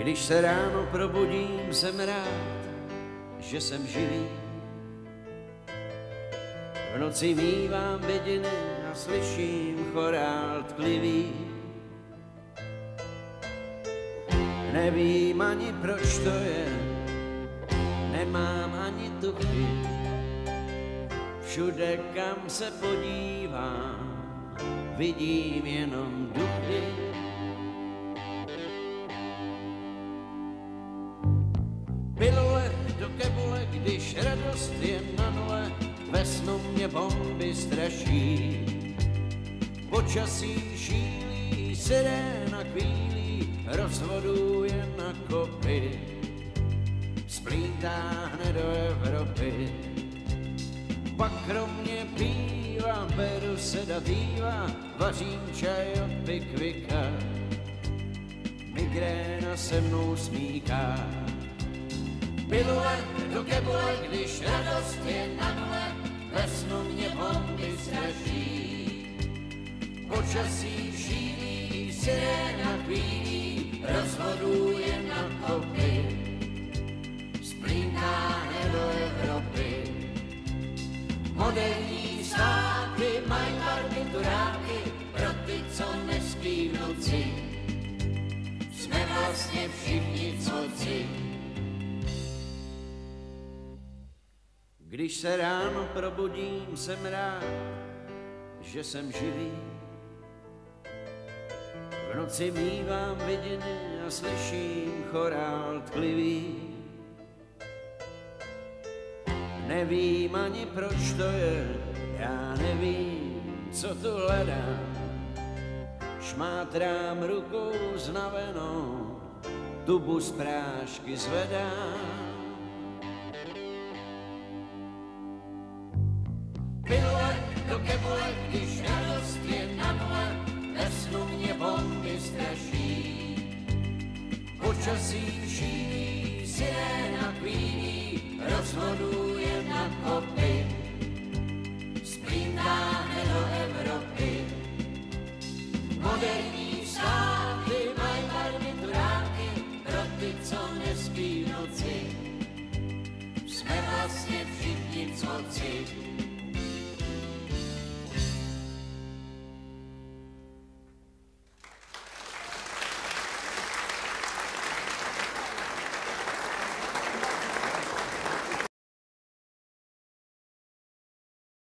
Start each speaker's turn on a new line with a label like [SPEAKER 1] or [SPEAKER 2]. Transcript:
[SPEAKER 1] Když se ráno probudím, jsem rád, že jsem živý. V noci mívám vidiny a slyším chorál tklivý. Nevím ani proč to je, nemám ani tuchy. Všude, kam se podívám, vidím jenom duchy. Když radost je na nule, ve snu mě bomby straší. Počasí šílí, siréna kvílí, rozvoduje na kopy. Splítáhne do Evropy, pak kromě píva beru sedatíva, vařím čaj od pikvika. Migréna se mnou smíká, pilule do kebule, když radost je na nule, ve snu mě bomby straší. Počasí šílí, siréna kvílí, rozhoduje na kopy. Splínkáne do Evropy. Moderní státy mají barbituráky pro ty, co nespí v noci. Jsme vlastně všichni coci. Když se ráno probudím, jsem rád, že jsem živý. V noci mívám vidiny a slyším chorál tklivý. Nevím ani proč to je, já nevím, co tu hledám. Šmátrám rukou znavenou, tubu z prášky zvedám. Pilule do kebule, když radost je na nule, ve snu mě bomby straší. Počasí šílí, siréna kvílí, rozhoduje na kopy. Splítáhne do Evropy. Moderní státy mají barbituráky pro ty, co nespí